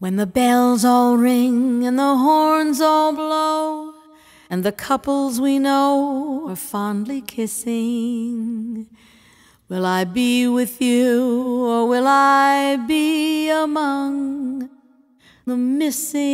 When the bells all ring and the horns all blow, and the couples we know are fondly kissing, will I be with you or will I be among the missing?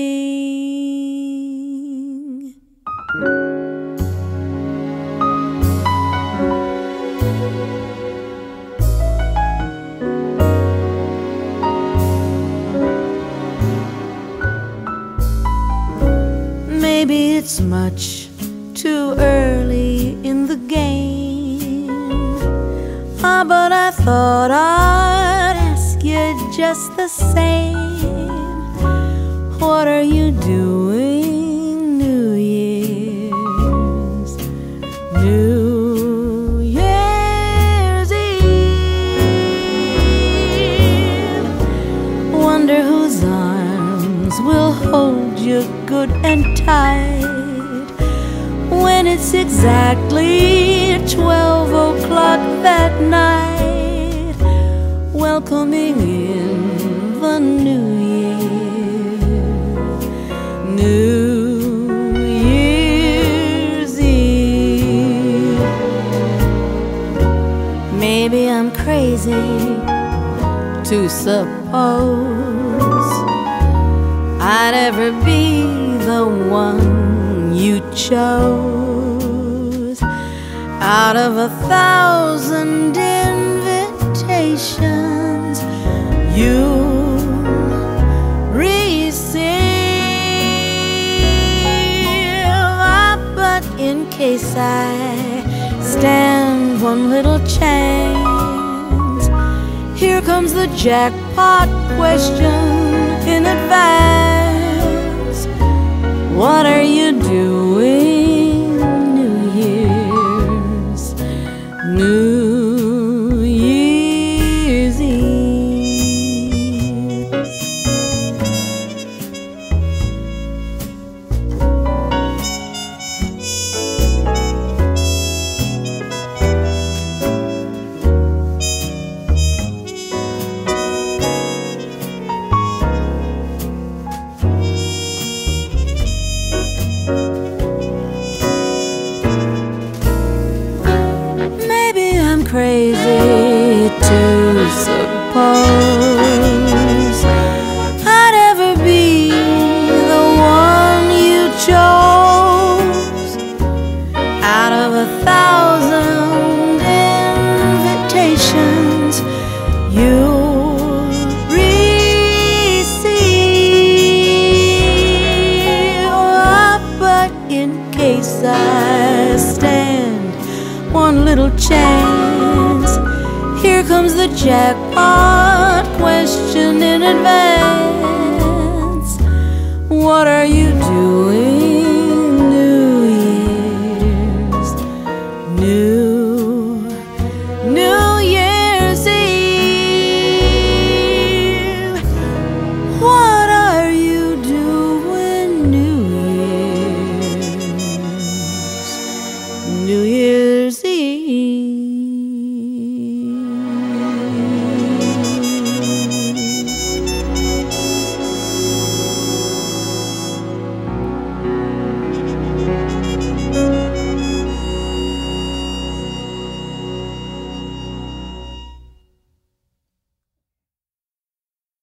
Maybe it's much too early in the game. Ah, but I thought I'd ask you just the same. What are you doing New Year's? New Year's Eve. Wonder arms will hold you good and tight when it's exactly 12 o'clock that night, welcoming in the new year. New Year's Eve. Maybe I'm crazy to suppose I'd ever be the one you chose out of a thousand invitations you receive. Ah, but in case I stand one little chance, here comes the jackpot question What are you crazy to suppose I'd ever be the one you chose. Out of a thousand one little chance. Here comes the jackpot question in advance. What are you doing, New Year's? New, New Year's Eve. What are you doing, New Year's? New Year's. Jersey.